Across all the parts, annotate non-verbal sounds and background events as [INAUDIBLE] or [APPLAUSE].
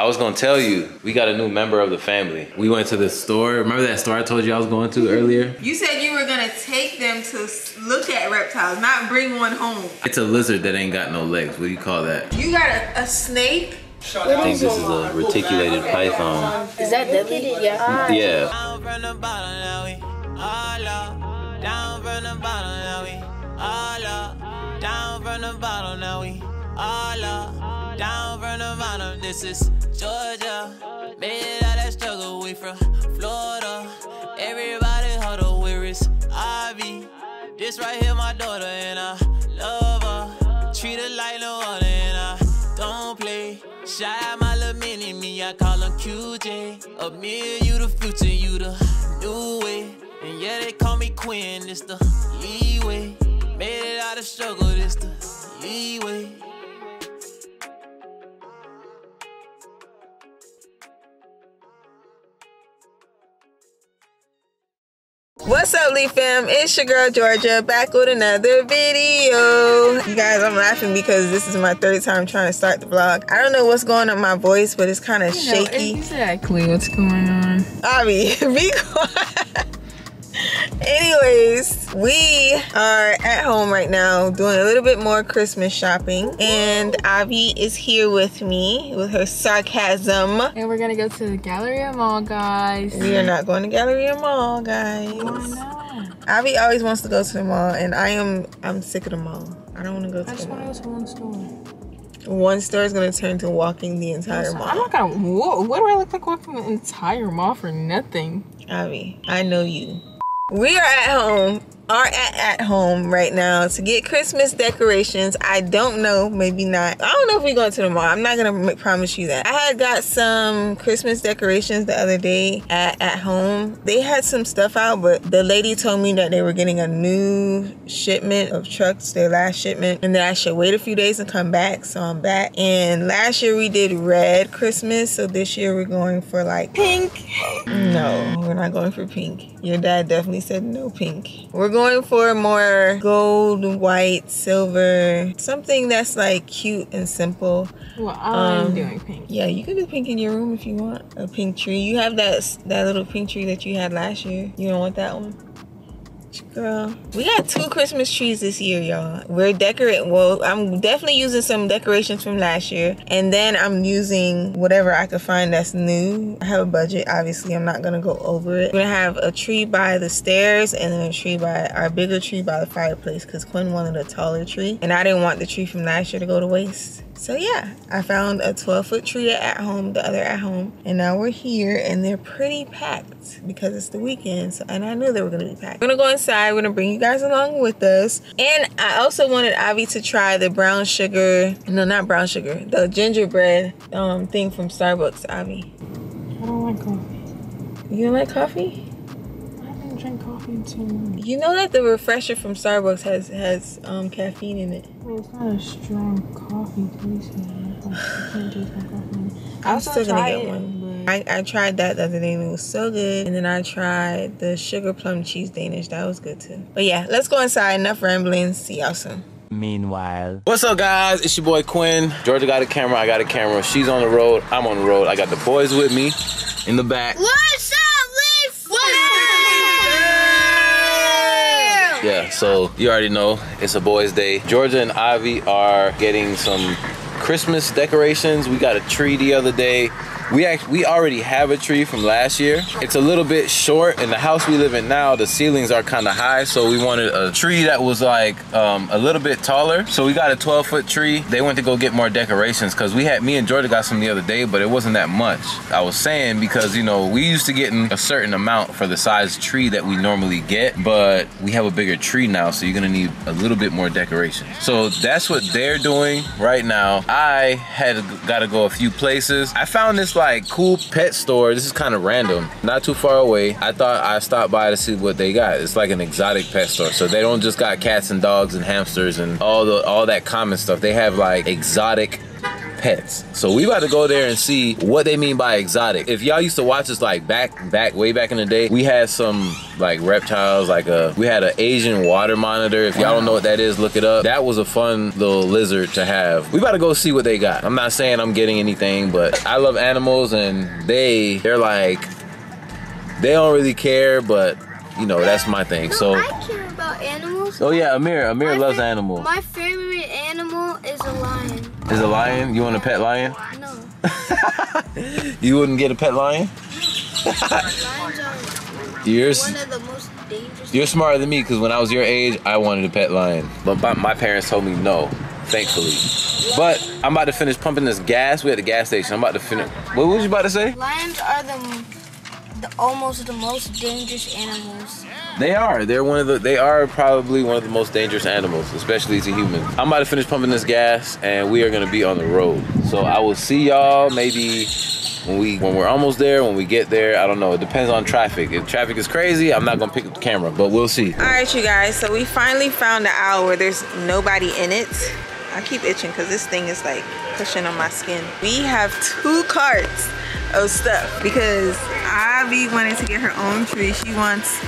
I was gonna tell you, we got a new member of the family. We went to the store. Remember that store I told you I was going to earlier? You said you were gonna take them to look at reptiles, not bring one home. It's a lizard that ain't got no legs. What do you call that? You got a, a snake? I think this is a reticulated python. Is that deadly? Yeah. Yeah. Down from the bottom, now we all up. Down from the bottom, now we all. Down from the bottom, now we all. Down from the bottom, this is Georgia. Made it out that struggle, we from Florida. Everybody huddle, where is Ivy? This right here, my daughter, and I love her. Treat her like no other, and I don't play. Shout out my little mini me, I call him QJ. A you the future, you the new way. And yeah, they call me Quinn, it's the leeway. Made it out of struggle, it's the leeway. What's up, Lee fam? It's your girl Georgia back with another video. You guys, I'm laughing because this is my third time trying to start the vlog. I don't know what's going on with my voice, but it's kind of shaky. Exactly what's going on. Ahvi, [LAUGHS] be quiet. Anyways, we are at home right now doing a little bit more Christmas shopping, and Ahvi is here with me with her sarcasm. And we're gonna go to the Galleria Mall, guys. We are not going to Galleria Mall, guys. Why not? Ahvi always wants to go to the mall, and I am I'm sick of the mall. I don't want to go I to the want mall. to go to one store. One store is gonna turn to walking the entire mall. I'm not gonna. What, what do I look like walking the entire mall for nothing? Ahvi, I know you. We are at home, are at, at home right now to get Christmas decorations. I don't know, maybe not. I don't know if we're going to the mall. I'm not gonna promise you that. I had got some Christmas decorations the other day at, at home. They had some stuff out, but the lady told me that they were getting a new shipment of trucks, their last shipment, and that I should wait a few days and come back. So I'm back. And last year we did red Christmas, so this year we're going for like pink. No, we're not going for pink. Your dad definitely said no pink. We're going for more gold, white, silver, something that's like cute and simple. Well, I'm Um, doing pink. Yeah, you can do pink in your room if you want a pink tree. You have that that little pink tree that you had last year. You don't want that one? Girl, we got two Christmas trees this year, y'all. We're decorating. Well, I'm definitely using some decorations from last year, and then I'm using whatever I could find that's new. I have a budget. Obviously, I'm not gonna go over it. We're gonna have a tree by the stairs, and then a tree by our bigger tree by the fireplace, because Quinn wanted a taller tree, and I didn't want the tree from last year to go to waste. So yeah, I found a 12 foot tree at home, the other at home, and now we're here and they're pretty packed because it's the weekend. So, and I knew they were gonna be packed. We're gonna go inside. We're gonna bring you guys along with us. And I also wanted Ahvi to try the brown sugar, no, not brown sugar, the gingerbread um thing from Starbucks. Ahvi, I don't like coffee. you don't like coffee? I coffee in so. You know that the refresher from Starbucks has has um caffeine in it. Well, it's not a strong coffee taste. I can't taste my coffee. in it. I I'm still gonna get it, one. but- I, I tried that the other day and it was so good. And then I tried the sugar plum cheese Danish. That was good too. But yeah, let's go inside. Enough rambling. See y'all soon. Meanwhile. What's up, guys? It's your boy Quinn. Georgia got a camera. I got a camera. She's on the road. I'm on the road. I got the boys with me in the back. What's up, Yeah, so you already know it's a boys' day. Georgia and Ivy are getting some Christmas decorations. We got a tree the other day. We act, we already have a tree from last year. It's a little bit short. In the house we live in now, the ceilings are kind of high, so we wanted a tree that was like um, a little bit taller. So we got a 12 foot tree. They went to go get more decorations because we had me and Georgia got some the other day, but it wasn't that much. I was saying because you know we used to getting a certain amount for the size tree that we normally get, but we have a bigger tree now, so you're gonna need a little bit more decoration. So that's what they're doing right now. I had got to go a few places. I found this like cool pet store. This is kind of random, not too far away. I thought I stopped by to see what they got. It's like an exotic pet store, so they don't just got cats and dogs and hamsters and all the all that common stuff. They have like exotic pets. So we about to go there and see what they mean by exotic. If y'all used to watch us like back, back, way back in the day, we had some like reptiles, like a, we had an Asian water monitor. If y'all don't know what that is, look it up. That was a fun little lizard to have. We about to go see what they got. I'm not saying I'm getting anything, but I love animals and they, they're like, they don't really care, but you know, that's my thing. So, I care about animals. oh yeah, Ahmir, Ahmir My loves animals. My favorite animal is a lion. Is a lion? You want a pet lion? No. [LAUGHS] You wouldn't get a pet lion? Lions [LAUGHS] are You're, one of the most dangerous. you're smarter than me because when I was your age, I wanted a pet lion. But my, my parents told me no, thankfully. But I'm about to finish pumping this gas. We at the gas station. I'm about to finish. What was you about to say? Lions are the, the almost the most dangerous animals. They are. They're one of the. They are probably one of the most dangerous animals, especially to humans. I'm about to finish pumping this gas, and we are gonna be on the road. So I will see y'all maybe when we when we're almost there. When we get there, I don't know. It depends on traffic. If traffic is crazy, I'm not gonna pick up the camera, but we'll see. All right, you guys. So we finally found the aisle where there's nobody in it. I keep itching because this thing is like pushing on my skin. We have two carts of stuff because Ivy wanted to get her own tree. She wants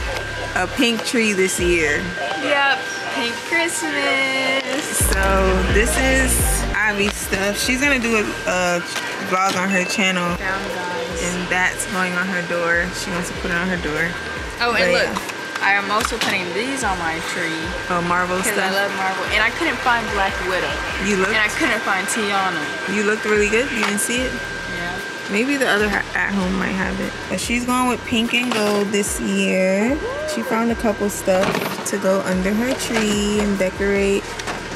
a pink tree this year. Yep, pink Christmas. So this is Ivy's stuff. She's gonna do a, a vlog on her channel, and that's going on her door. She wants to put it on her door. Oh, and But look, yeah. I am also putting these on my tree Oh, Marvel stuff. because. I love Marvel, and I couldn't find Black Widow, you looked. and I couldn't find Tiana. You looked really good. You didn't see it. Maybe the other at home might have it. But she's going with pink and gold this year. She found a couple stuff to go under her tree and decorate.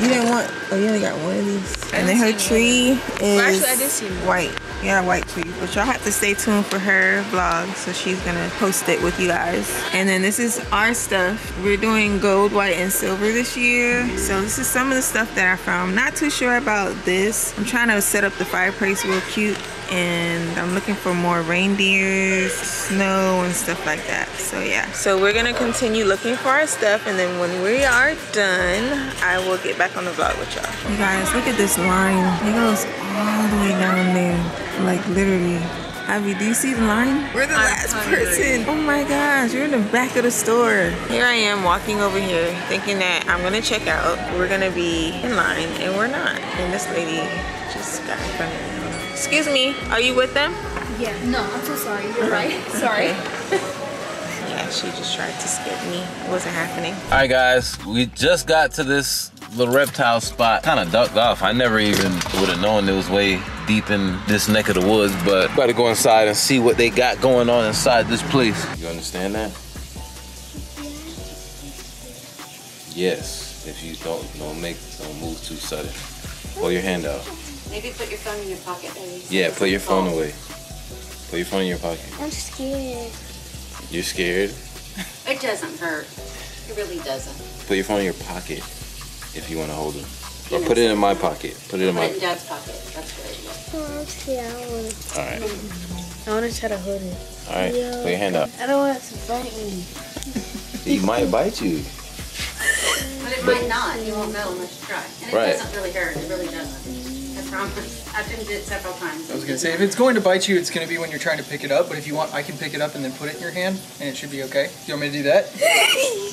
You didn't want. Oh, you only got one of these. And then her tree is actually, I did see white. Yeah, white tree. But y'all have to stay tuned for her vlog. So she's gonna post it with you guys. And then this is our stuff. We're doing gold, white, and silver this year. So this is some of the stuff that I found. Not too sure about this. I'm trying to set up the fireplace real cute. And I'm looking for more reindeers, snow, and stuff like that. So yeah. So we're gonna continue looking for our stuff, and then when we are done, I will get back on the vlog with y'all. You guys, look at this line. It goes all the way down there, like literally. Ivy, do you see the line? We're the I'm last hungry. person. Oh my gosh, you're in the back of the store. Here I am walking over here thinking that I'm gonna check out. We're gonna be in line and we're not. And this lady just got in front of me. Excuse me, are you with them? Yeah. No, I'm so sorry. You're uh-huh. right. [LAUGHS] Sorry. [LAUGHS] Yeah, she just tried to skip me. It wasn't happening. All right, guys, we just got to this little reptile spot. Kind of ducked off. I never even would have known it was way deep in this neck of the woods, but got to go inside and see what they got going on inside this place. You understand that? Yes. If you don't, don't make, don't move too sudden. Pull your hand out. Maybe put your phone in your pocket, baby. Yeah, put your phone away. Put your phone in your pocket. I'm scared. You're scared? It doesn't hurt. It really doesn't. Put your phone in your pocket if you want to hold it. Or put it in my pocket. Put it in Put my. it in Dad's pocket. That's good. Oh, I'm scared. I don't want to. All right. I want to try to hold it. All right. Put your hand up. I don't want it to bite me. He might bite you. But it might not. You won't know unless you try. And it Right. doesn't really hurt. It really doesn't. I promise. I've done it several times. I was gonna say, if it's going to bite you, it's gonna be when you're trying to pick it up. But if you want, I can pick it up and then put it in your hand, and it should be okay. Do you want me to do that? [LAUGHS]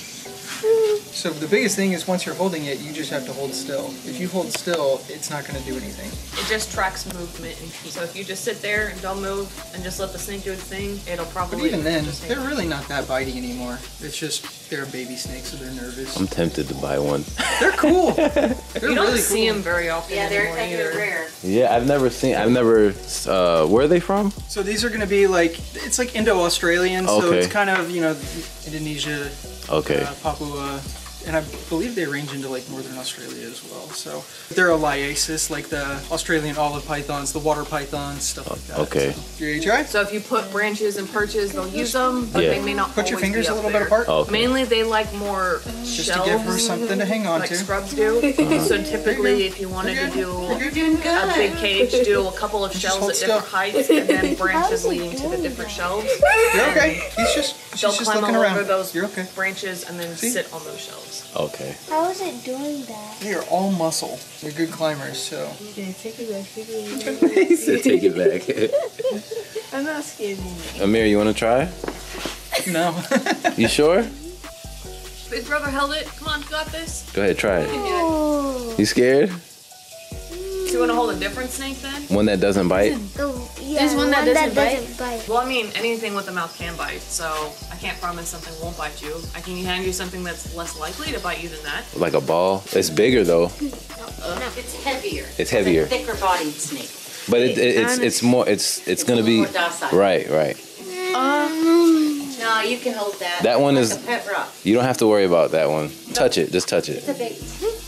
So the biggest thing is once you're holding it, you just have to hold still. If you hold still, it's not gonna do anything. It just tracks movement. And so if you just sit there and don't move and just let the snake do its thing, it'll probably. But even then, just they're really not that bitey anymore. It's just they're a baby snake, so they're nervous. I'm tempted to buy one. They're cool. [LAUGHS] They're You don't really see cool. them very often Yeah, they're, anymore they're either. rare. Yeah, I've never seen. I've never. Uh, where are they from? So these are gonna be like it's like Indo-Australian, so it's kind of you know Indonesia, Okay. uh, Papua, and I believe they range into like northern Australia as well. So they're a liasis, like the Australian olive pythons, the water pythons, stuff like that. Okay. So, you ready try? So if you put branches and perches, they'll use them, but Yeah. they may not. Put your fingers be a little there. bit apart. Okay. Mainly, they like more Just shelves, to give her something to hang on like to. scrubs do. [LAUGHS] Uh-huh. So typically, if you wanted to do You're doing a big cage, do a couple of Just shelves at different heights, and then [LAUGHS] branches leading to the different shelves. You're okay. He's just They'll just climb all looking around. over those You're okay. branches and then See? sit on those shelves. Okay. How is it doing that? They are all muscle. They're good climbers, so. Yeah, take it back, [LAUGHS] take it back. he said take it back. I'm not scared anymore. Ahmir, you want to try? No. [LAUGHS] You sure? Big brother held it. Come on, you got this. Go ahead, try it. Oh. You scared? Do you want to hold a different snake then? One that doesn't bite? The, yeah, There's one that doesn't bite? doesn't bite. Well, I mean, anything with a mouth can bite, so I can't promise something won't bite you. I can hand you something that's less likely to bite you than that. Like a ball? It's bigger though. [LAUGHS] It's heavier. It's heavier. a thicker bodied snake. But it, it, it's it's more it's it's gonna be More docile. right right. Uh, no, you can hold that. That one like is- a pet rock. You don't have to worry about that one. Touch it, just touch it. It's it. a big.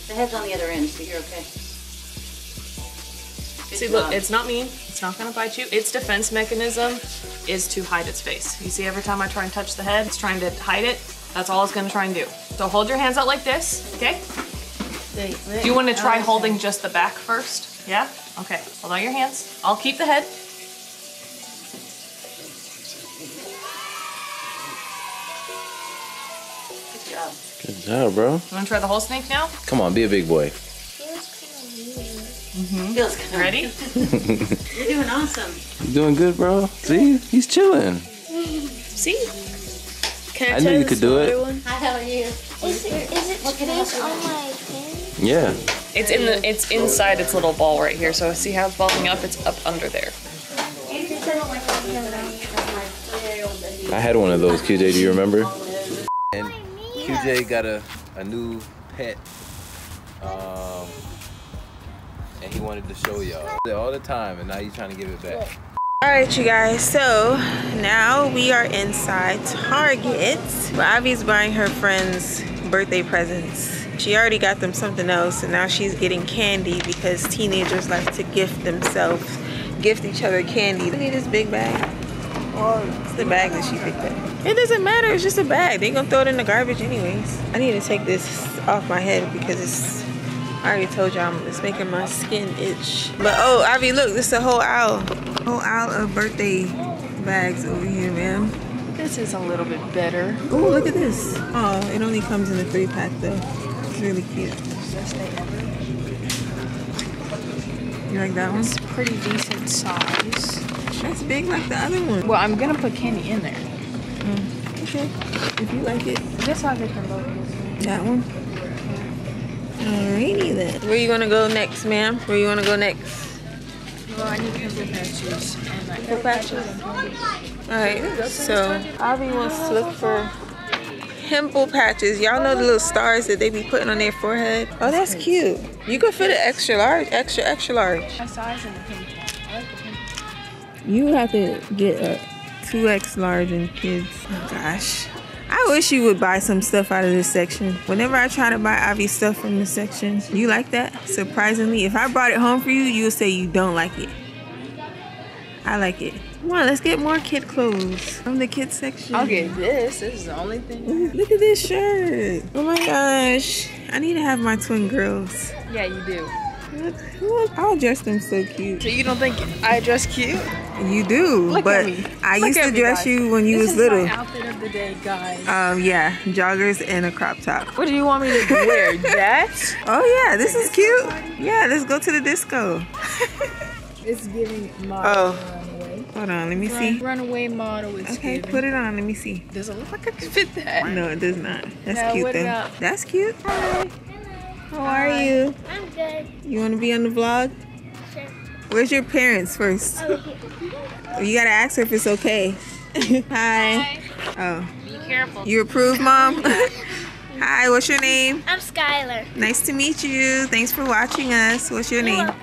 The head's on the other end, so you're okay. Good See, look, it's not mean. It's not gonna bite you. Its defense mechanism is to hide its face. You see, every time I try and touch the head, it's trying to hide it. That's all it's gonna try and do. So hold your hands out like this, okay? Do you want to try holding just the back first? Yeah? Okay. Hold out your hands. I'll keep the head. Good job. Good job, bro. You want to try the whole snake now? Come on, be a big boy. Feels kind of good. Ready? [LAUGHS] You're doing awesome. You're doing good, bro? See, he's chilling. See? Can I knew you could do it. How are you? Is it, is it space on my pin? Yeah. It's in the. It's inside its little ball right here. So see how it's balling up? It's up under there. I had one of those, QJ. Do you remember? And QJ got a, a new pet. Um, and he wanted to show y'all all the time, and now he's trying to give it back. All right, you guys. So now we are inside Target. Ahvi's buying her friends birthday presents. She already got them something else, and now she's getting candy because teenagers like to gift themselves, gift each other candy. I need this big bag. It's the bag that she picked up. It doesn't matter. It's just a bag. They gonna throw it in the garbage anyways. I need to take this off my head because it's. I already told y'all it's making my skin itch. But oh, Ahvi, look, this is a whole aisle. Whole aisle of birthday bags over here, ma'am. This is a little bit better. Oh, look at this. Oh, it only comes in a three pack though. It's really cute. You like that one? It's pretty decent size. That's big like the other one. Well, I'm gonna put candy in there. Mm. Okay, if you like it. This I get them both. That one? Alrighty then. Where you gonna go next, ma'am? Where you wanna go next? Well, I need pimple patches and like Pimple patches? Alright, so Ahvi wants to look for pimple patches. Y'all know the little stars that they be putting on their forehead? Oh, that's cute. You could fit an extra large, extra, extra large. my size in the pink one. I like the pink one. You have to get a 2X large in kids. Oh gosh. I wish you would buy some stuff out of this section. Whenever I try to buy Ahvi stuff from this section, you like that? Surprisingly, if I brought it home for you, you would say you don't like it. I like it. Come on, let's get more kid clothes from the kids section. I'll get this. This is the only thing. Ooh, look at this shirt. Oh my gosh. I need to have my twin girls. Yeah, you do. Look, I'll dress them so cute. So you don't think I dress cute? You do, Look but. I Look used to me, dress guys. you when you this was is little. My outfit of the day, guys. Um, yeah, joggers and a crop top. what do you want me to wear? that? [LAUGHS] Oh yeah, this is cute. Yeah, let's go to the disco. [LAUGHS] It's giving model Oh. Hold on, let me see. Runaway model is Okay, giving. put it on. Let me see. Does it look like I can fit that. No, it does not. That's cute though. That's cute. Hi. How are you? I'm good. You want to be on the vlog? Sure. Where's your parents first? Oh. You gotta ask her if it's okay. [LAUGHS] Hi. Oh. Be careful. You approve, mom? [LAUGHS] [LAUGHS] Hi. What's your name? I'm Skylar. Nice to meet you. Thanks for watching us. What's your name? My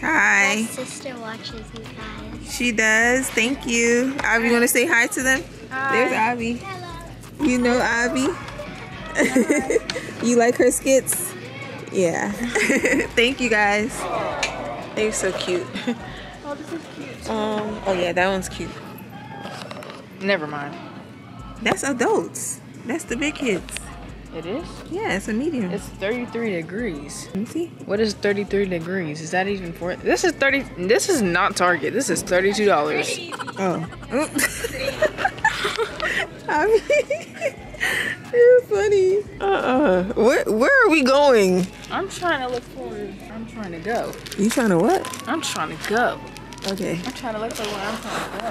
Hi. My sister watches you guys. She does. Thank you. Ahvi, you want to say hi to them? There's Abby. Hello. You know Ahvi? [LAUGHS] you like her skits? Yeah. [LAUGHS] Thank you guys. They're so cute. Oh, this is cute. Um. Oh yeah, that one's cute. Never mind. That's adults. That's the big kids. It is? Yeah, it's a medium. It's 33 degrees. Let me see. What is 33 degrees? Is that even for This is 30 This is not Target. This is $32. Oh. [LAUGHS] I mean, [LAUGHS] you're funny. Uh-uh. Where, where are we going? I'm trying to look for. I'm trying to go. You trying to what? I'm trying to go. Okay. I'm trying to look for where I'm trying to go.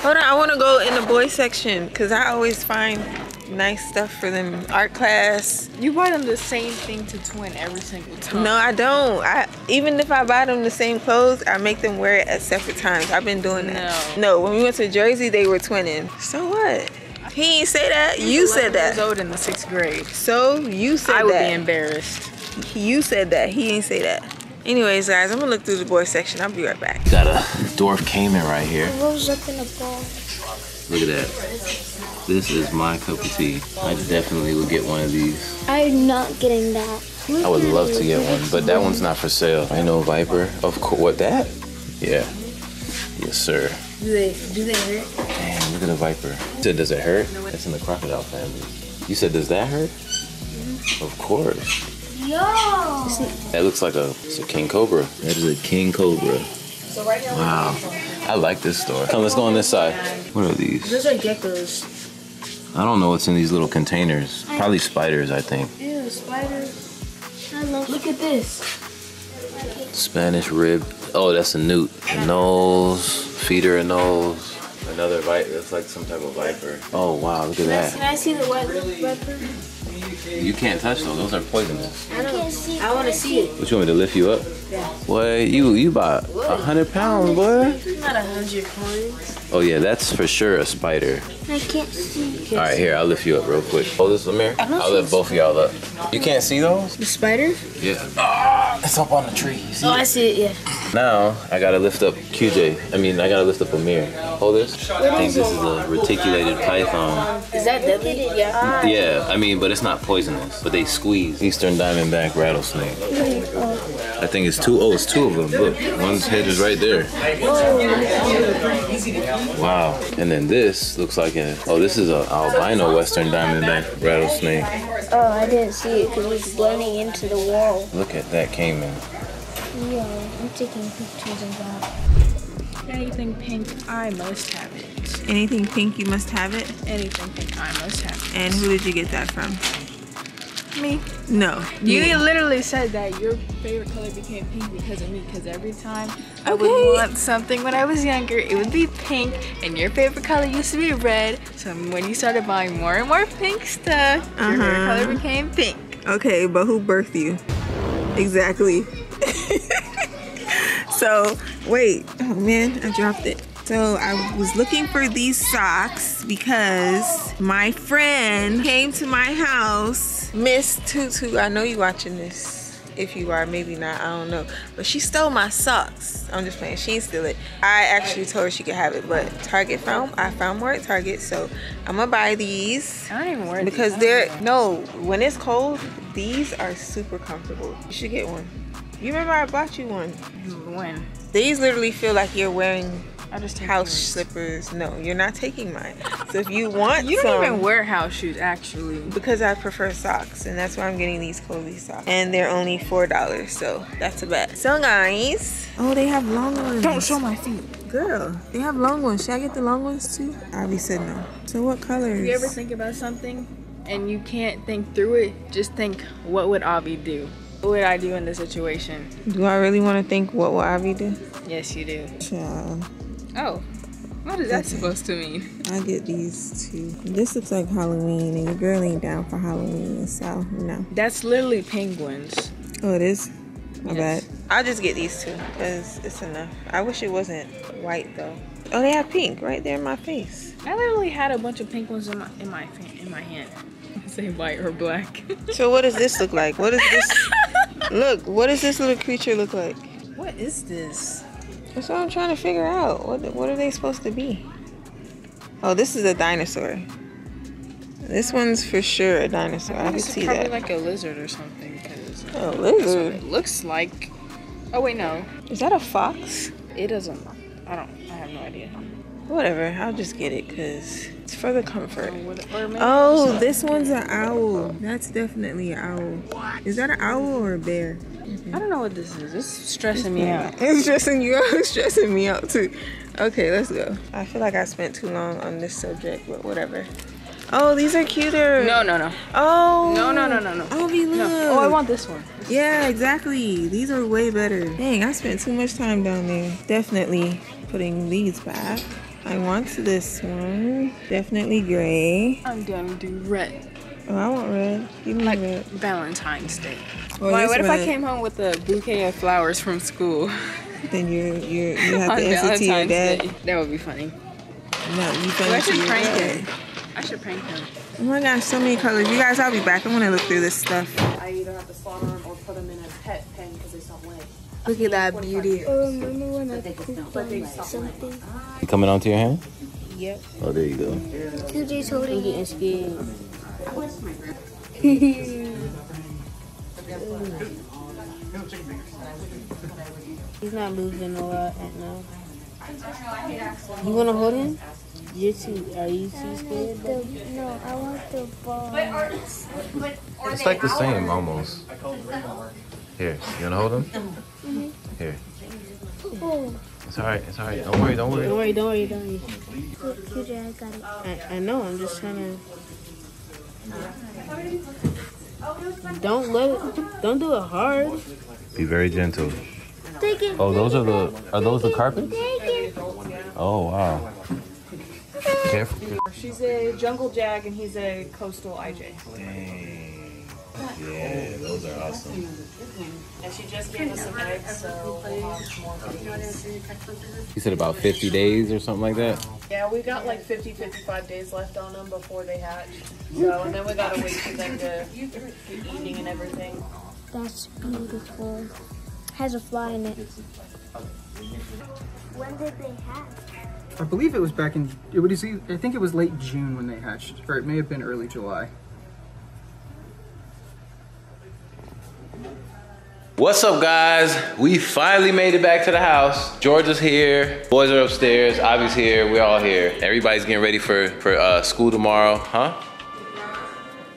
Hold on, I want to go in the boys section because I always find nice stuff for them. Art class. You buy them the same thing to twin every single time. No, I don't. I even if I buy them the same clothes, I make them wear it at separate times. I've been doing that. No. No, when we went to Jersey, they were twinning. So what? He ain't say that. You said 11 years that. old in the sixth grade. So you said that. I would that. be embarrassed. You said that. He ain't say that. Anyways, guys, I'm gonna look through the boys section. I'll be right back. Got a dwarf Caiman right here. Rose up in a ball. Look at that. This is my cup of tea. I definitely would get one of these. I'm not getting that. I would love to get one, but that one's not for sale. I know Viper. Of course. What that? Yeah. Yes, sir. Do they do they hurt? Damn, look at the Viper. You said, does it hurt? That's in the crocodile family. You said, does that hurt? Mm-hmm. Of course. Yo! That looks like a, it's a king cobra. That is a king cobra. Wow. I like this store. Come, let's go on this side. What are these? Those are geckos. I don't know what's in these little containers. Probably spiders, I think. Ew, spiders. I love Look at this. Spanish rib. Oh, that's a newt. A nose, feeder a nose. Another viper. That's like some type of viper. Oh wow, look at that. Can that. I see the white viper? You can't touch those. Those are poisonous. I don't. See. I want to see it. What you want me to lift you up? Yeah. Boy, you you about a hundred pounds, boy. Not a hundred pounds. Oh yeah, that's for sure a spider. I can't see. All right, here I'll lift you up real quick. Hold this, Ahmir. I'll lift both of y'all up. You can't see those? The spider? Yeah. Ah, it's up on the tree. You see Oh, it? I see it. Yeah. Now I gotta lift up QJ. I mean, I gotta lift up Ahmir. Hold this. I think this is a reticulated python. Is that deadly? Yeah. Yeah, I mean, but it's not poisonous. But they squeeze eastern diamondback rattlesnake. I think it's two. Oh, it's two of them. Look, one's head is right there. Wow. And then this looks like a. Oh, this is a albino western diamondback rattlesnake. Oh, I didn't see it because it was blending into the wall. Look at that caiman. Yeah, I'm taking pictures of that. Anything pink, I must have it. Anything pink, you must have it. Anything pink, I must have it. And who did you get that from? Me. No. You me. literally said that your favorite color became pink because of me. Because every time I would want something when I was younger, it would be pink, and your favorite color used to be red. So when you started buying more and more pink stuff, your favorite Uh-huh. color became pink. Okay, but who birthed you? Exactly. So, wait. Oh man, I dropped it. So, I was looking for these socks because my friend came to my house. Miss Tutu, I know you watching this. If you are, maybe not, I don't know. But she stole my socks. I'm just playing. She didn't steal it. I actually told her she could have it, but Target found I found more at Target, so I'm gonna buy these I even wear because they're no when it's cold these are super comfortable you should get one you remember i bought you one. When? These literally feel like you're wearing I just house yours. slippers. No you're not taking mine. So if you want You don't even wear house shoes, actually. because i prefer socks and that's why i'm getting these cozy socks. And they're only four dollars so that's a bet. So guys oh they have long ones. Don't show my feet. girl they have long ones. Should i get the long ones too? Ahvi said no. So what colors? You ever think about something and you can't think through it? Just think, what would Ahvi do? What would I do in this situation? do i really want to think what will ahvi do Yes, you do. Child. Oh, what is that supposed to mean? I get these too. This looks like Halloween, and your girl ain't down for Halloween, so no. That's literally penguins. Oh, it is. My Yes. bad. I'll just get these two because it's enough. I wish it wasn't white though. Oh, they have pink right there in my face. I literally had a bunch of pink ones in my in my in my hand. Say white or black. [LAUGHS] So what does this look like? What does this look? What does this little creature look like? what is this? That's what I'm trying to figure out. What what are they supposed to be? Oh, this is a dinosaur. This one's for sure a dinosaur. I, can It's see probably that. like a lizard or something. Cause Oh, that's what lizard. it looks like. Oh wait, no, Is that a fox? it doesn't. I don't. I have no idea. Whatever. I'll just get it because it's for the comfort. Or what- or maybe Oh, this one's an owl. That's definitely an owl. Is that an owl or a bear? I don't know what this is. It's stressing me out. It's stressing you [LAUGHS] out. It's stressing me out too. Okay, let's go. I feel like I spent too long on this subject, but whatever. Oh, these are cuter. No, no, no. Oh. No, no, no, no, no. Oh, Obi, look. No. Oh, I want this one. Yeah, exactly. These are way better. Dang, I spent too much time down there. Definitely putting these back. I want this one. Definitely gray. I'm gonna do red. Oh, I want red. Give me Like red. Valentine's Day. Or Why, this what if I came home with a bouquet of flowers from school Then you're you're you [LAUGHS] have to answer to your dad. Day? That would be funny. No, you Well, I should prank dad. him. I should prank him. Oh my gosh, so many colors. You guys, I'll be back. I'm gonna look through this stuff. I either have to slaughter them or put them in a pet pen because they stop laying. Look at that beauty. Oh, remember when I cooked on something? You coming onto your hand? Yep. Oh, there you go. QJ's holding it. scared. [LAUGHS] He's not moving a lot right now. You wanna hold him? You're too. Are you too scared? The, no, I want the ball. It's like the same almost. Here, you wanna hold him? Here. Oh, It's alright, it's alright. Don't worry, don't worry. Don't worry. worry, don't worry, don't worry. QJ, I got it. I, I know. I'm just trying to. Don't let it. Don't do it hard. Be very gentle. Take it. Oh, those are the are those the carpets? Take it. Oh wow. Careful. She's a jungle jag and he's a coastal IJ. Dang. Yeah, those are awesome. And she just gave us some eggs, so we'll have more babies. You said about 50 days or something like that? Yeah, we got like 50, 55 days left on them before they hatch. So, and then we gotta wait for them to get eating and everything. That's beautiful. Has a fly in it. When did they hatch? I believe it was back in. It was. e- I think it was late June when they hatched, or it may have been early July. What's up, guys? We finally made it back to the house. Georgia's here. Boys are upstairs. Ahvi's here. We're all here. Everybody's getting ready for for uh, school tomorrow, huh?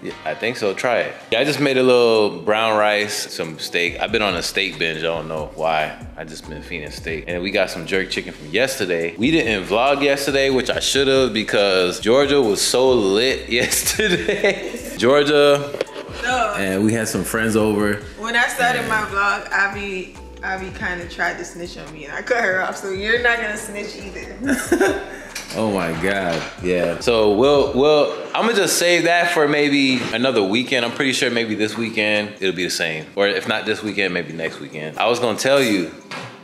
Yeah, I think so. Try it. Yeah, I just made a little brown rice, some steak. I've been on a steak binge. I don't know why. I just been feeding steak. And we got some jerk chicken from yesterday. We didn't vlog yesterday, which I should have because Georgia was so lit [LAUGHS] yesterday. Georgia No, and we had some friends over. when I started my vlog, Abby, Abby kind of tried to snitch on me, and I cut her off. So you're not gonna snitch either. [LAUGHS] Oh my god, yeah. So we'll we'll I'm gonna just save that for maybe another weekend. I'm pretty sure maybe this weekend it'll be the same, or if not this weekend, maybe next weekend. I was gonna tell you.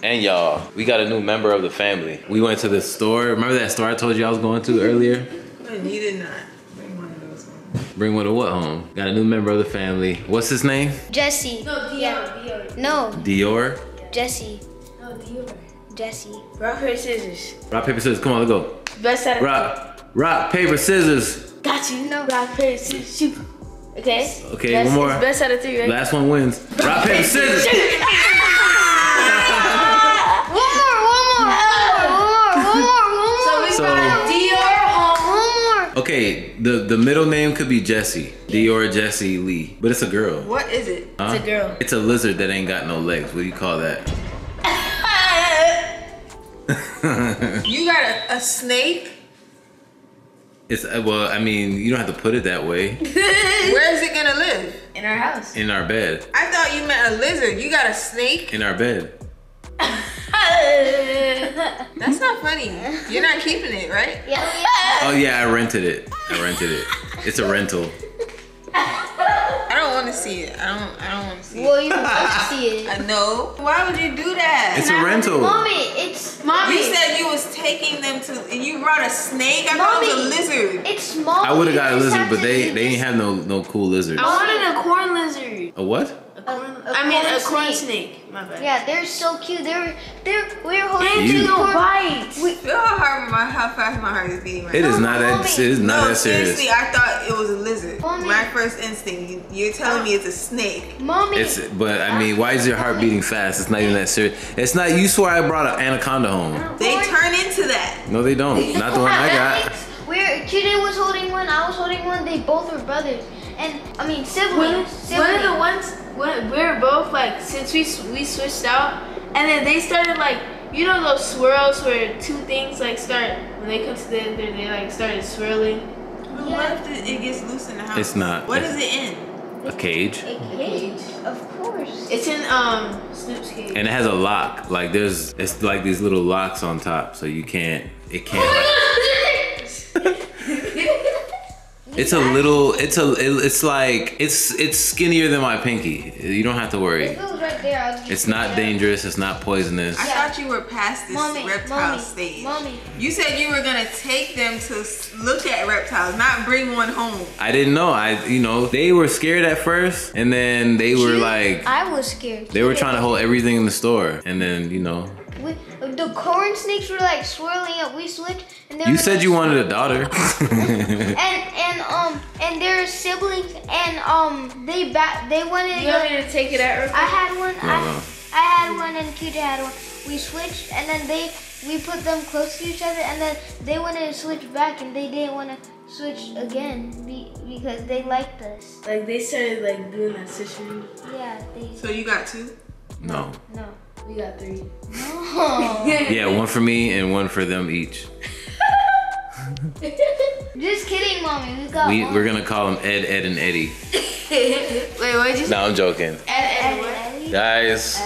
And y'all, we got a new member of the family. We went to the store. Remember that store I told you I was going to earlier? And you did not bring one of those home. Bring one to what home? Got a new member of the family. What's his name? Jesse. No, Dior. No, Dior. Jesse. No, Dior. Jesse. Rock paper scissors. Rock paper scissors. Come on, let's go. Best out of Rock, rock paper scissors. Got you. No. Rock paper scissors. Shoot. Okay. Okay, Best, one more. Best out of three, right? Last one wins. Rock paper scissors. [LAUGHS] One more, one more, one more, one more, one more. So. Dior home. One more. Okay, the the middle name could be Jesse, Dior Jesse Lee, but it's a girl. What is it? Huh? It's a girl. It's a lizard that ain't got no legs. What do you call that? [LAUGHS] [LAUGHS] You got a, a snake? It's uh, well, I mean, you don't have to put it that way. [LAUGHS] Where is it gonna live? In our house. In our bed, I thought you meant a lizard. You got a snake? in our bed. [LAUGHS] That's not funny. You're not keeping it, right? Yeah. Oh yeah, I rented it. I rented it. It's a rental. I don't want to see it. I don't. I don't want to see Well, it. you can see it. I know. Why would you do that? It's a rental. Mommy, it's mommy. you said you was taking them to, and you brought a snake. I thought it was a lizard. It's small. I would have got a lizard, but they you they ain't have no no cool lizards. I wanted a corn lizard. A what? a- a I mean, a corn corn snake. snake. My bad. Yeah, they're so cute. They're they're we're holding You. two No bites. We, Feel how hard my how fast my heart is beating right It now. is not that. It is not no, that serious. seriously, I thought it was a lizard. Mommy. My first instinct. You, you're telling me it's a snake. mommy. It's but I mean, why is your heart beating fast? It's not even that serious. It's not. You swear I brought an anaconda home. They turn into that. No, they don't. Not the one I got. [LAUGHS] Where Kide was holding one, I was holding one. They both were brothers, and I mean One, siblings. one of the ones when we were both like since we we switched out, and then they started like you know those swirls where two things like start when they come together they like started swirling. Yeah. What if it, it gets loose in the house? It's not. What is it in? A cage. A cage? Of course. It's in um Snoop's cage. And it has a lock. Like there's, it's like these little locks on top, so you can't, it can't. [LAUGHS] Like, it's a little, it's a, it- it's like, it's it's skinnier than my pinky. You don't have to worry. If it was right there, I'll It's not dangerous. It's not poisonous. I thought you were past this Mommy, reptile mommy, stage. mommy. You said you were gonna take them to look at reptiles, not bring one home. I didn't know. I, you know, they were scared at first, and then they were like, I was scared. they were trying to hold everything in the store, and then you know, We, the corn snakes were like swirling up. We switched, and they you were said like, you wanted a daughter. [LAUGHS] And and um and their siblings and um they back they wanted. You want me to take it out? real I had one. No, I, no. I had one and QJ had one. We switched and then they we put them close to each other and then they wanted to switch back and they didn't want to switch again be, because they liked us. Like they started like doing that switcheroo. Yeah, they. So you got two? no. No. We got three. No. Yeah, one for me and one for them each. [LAUGHS] Just kidding, mommy. We got We one. we're gonna call them Ed, Ed, and Eddie. [LAUGHS] Wait, what did you No, I'm joking. Ed, And Ellie? Guys,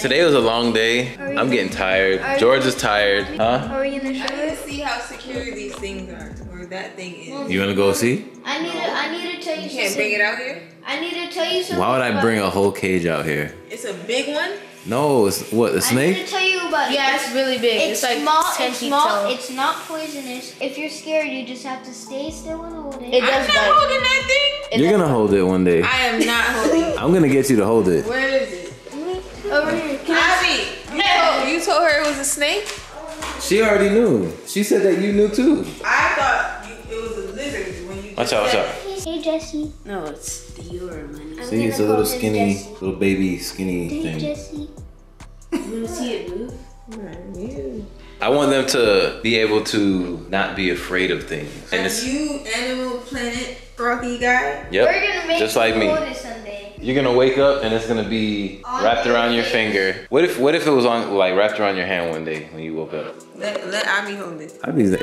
today was a long day. I'm getting tired. George is tired. Huh? Are we in the I need to see how secure these things are, or that thing is. You wanna go see? I need to. I need to tell you You can't bring it out here? I need to tell you something. Why would I bring a whole cage out here? It's a big one? No, it's what, a snake. I need snake? to tell you about it. Yeah, it's really big. It's, It's, like small. 10 It's feet small. tall. It's not poisonous. If you're scared, you just have to stay still and hold it. It I'm does not bite. holding that thing. You're gonna hold it one day. I am not holding it. [LAUGHS] I'm gonna get you to hold it. Where is it? Mm-hmm. Over here. Ivy, you told, you told her it was a snake? She already knew. She said that you knew too. I thought you, it was a lizard when you Watch out, watch out. Hey Jesse. No, it's Dior, man. I'm See, it's a little skinny, Jesse. little baby skinny thing. Hey thing. Jesse. You wanna see it move? I want them to be able to not be afraid of things. And it's, you Animal Planet froggy guy? We're yep, gonna make just like me. Hold it someday. You're gonna wake up and it's gonna be wrapped around your finger. What if what if it was on like wrapped around your hand one day when you woke up? Let, let Ivy hold it. I'd be if,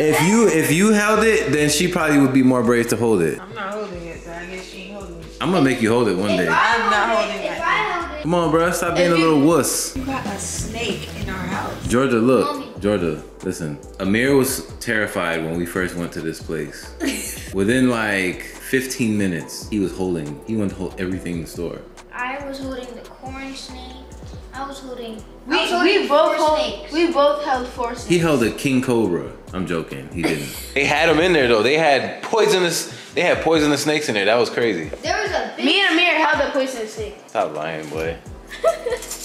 if you if you held it, then she probably would be more brave to hold it. I'm not holding it, so I guess she ain't holding it. I'm gonna make you hold it one day. I'm not holding If that. I hold it, Come on, bro, stop being a little wuss. You got a snake in our house. Georgia, look, Georgia, listen. Ahmir was terrified when we first went to this place. [LAUGHS] Within like 15 minutes, he was holding. He wanted to hold everything in the store. I was holding the corn snake. I was holding. We, was holding we both four hold, snakes. we both held four snakes. He held a king cobra. I'm joking. He didn't. [LAUGHS] they had them in there though. They had poisonous. They had poisonous snakes in there. That was crazy. There was a big. Me and Ahmir held the poisonous snake. Stop lying, boy.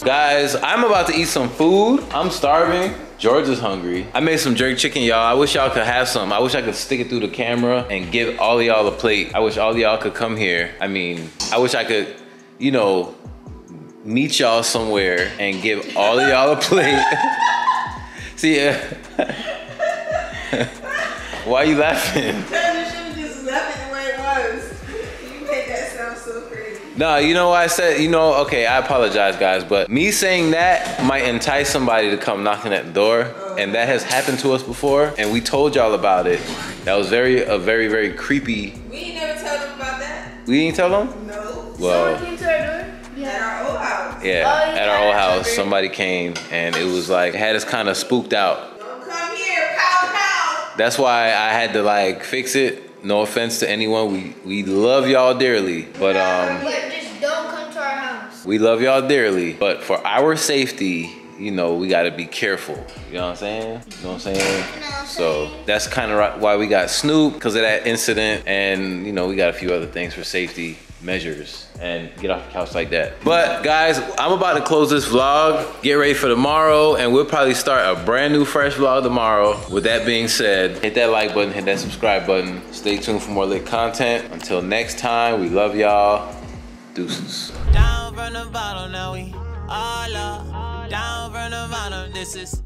Guys, I'm about to eat some food. I'm starving. George is hungry. I made some jerk chicken, y'all. I wish y'all could have some. I wish I could stick it through the camera and give all y'all a plate. I wish all y'all could come here. I mean, I wish I could, you know, meet y'all somewhere and give all y'all a plate. [LAUGHS] See, uh, [LAUGHS] why are you laughing? No, you know why I said, you know, okay, I apologize, guys, but me saying that might entice somebody to come knocking at the door, and that has happened to us before, and we told y'all about it. That was very, a very, very creepy. We ain't never tell them about that. We didn't tell them? No. Well, Came to our door? At our old house. yeah, Oh, at our old house, remember. somebody came, and it was like, had us kind of spooked out. Don't come here, pow pow. That's why I had to like fix it. No offense to anyone, we we love y'all dearly, but um. But just don't come to our house. We love y'all dearly, but for our safety, you know, we gotta be careful. You know what I'm saying? You know what I'm saying? So that's kind of why we got Snoop because of that incident, and you know, we got a few other things for safety measures and get off the couch like that. But guys, I'm about to close this vlog. Get ready for tomorrow, and we'll probably start a brand new fresh vlog tomorrow. With that being said, hit that like button, hit that subscribe button. Stay tuned for more lit content. Until next time, we love y'all. Deuces. Down from the bottom, now we all up. Down from the bottom, this is.